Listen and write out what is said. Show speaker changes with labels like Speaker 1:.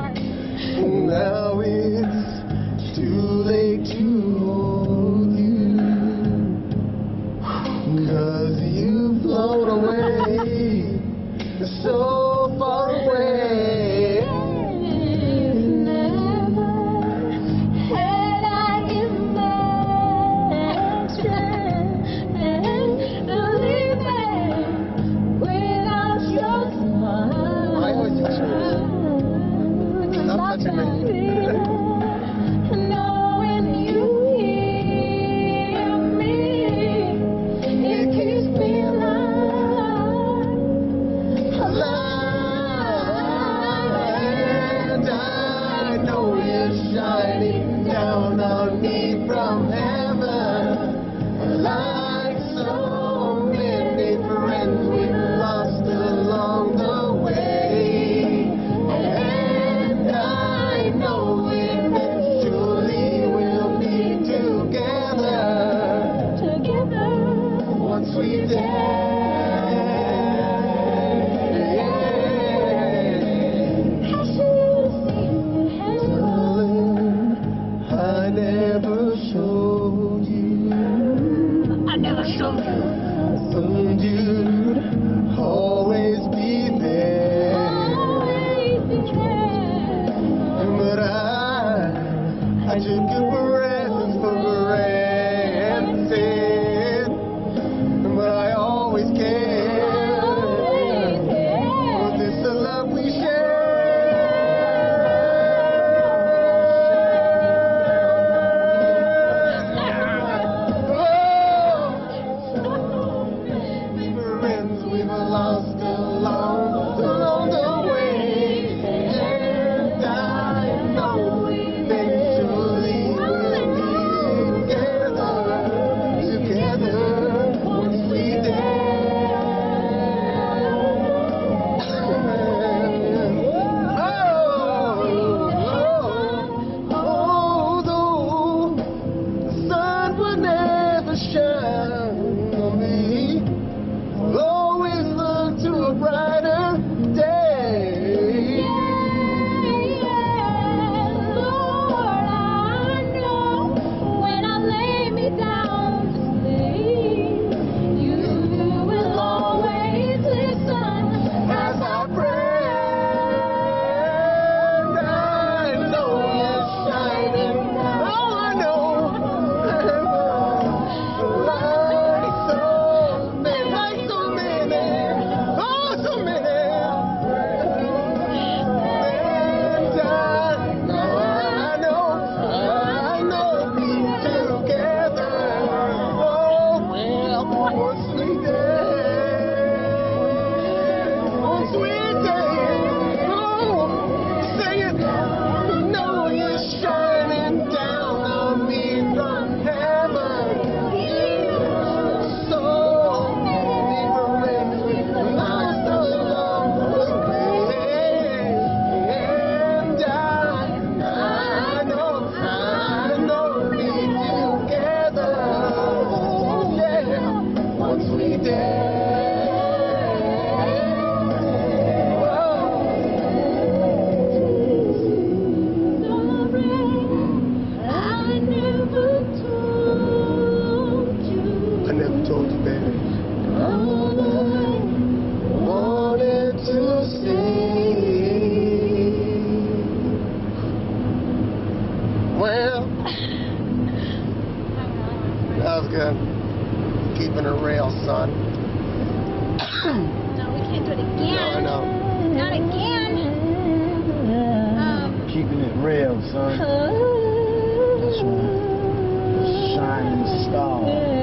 Speaker 1: Now it's too late to hold you. Cause you've lost. 真的。lost along, the way. And I know we'll be together, together once we oh, oh, oh, the sun
Speaker 2: will never
Speaker 1: shine. every day. Was good. Keeping a real, son.
Speaker 2: no, we can't do it again.
Speaker 1: No, no.
Speaker 2: Not again. Um,
Speaker 3: Keeping it real, son. Oh. That's right. Shining star.